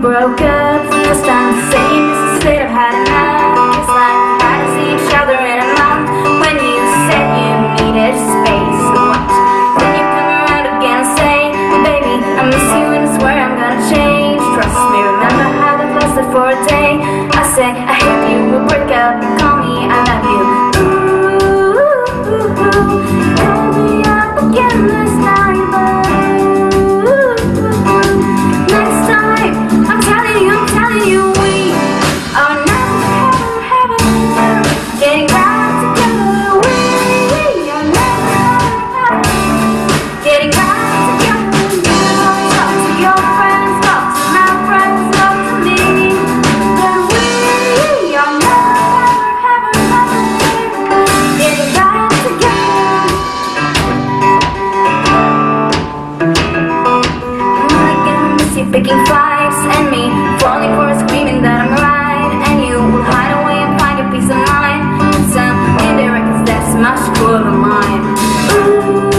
broke up This time the same as the state I've had enough It's like I to see each other in a month. When you said you needed space what? Then you come around again and say Baby, I miss you and I swear I'm gonna change. Trust me, remember how that lasted for a day. I said I hate you, we'll break up Call me, I love you. Picking fights and me Falling for a screaming that I'm right. And you will hide away and find your peace of mind. And some indirects that's much cooler than mine Ooh.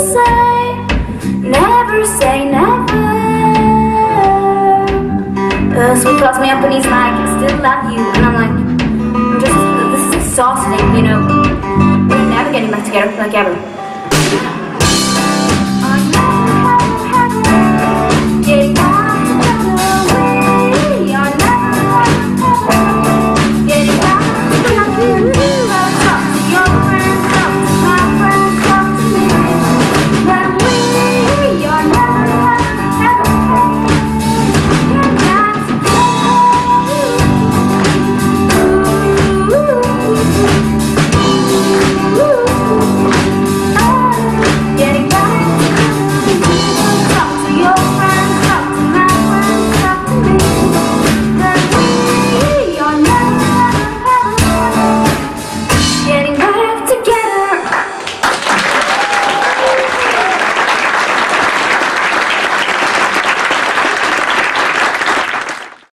say, never say never. Uh, so he calls me up and he's like, I still love you. And I'm like, I'm just, this is exhausting, you know. We're never getting back together like ever.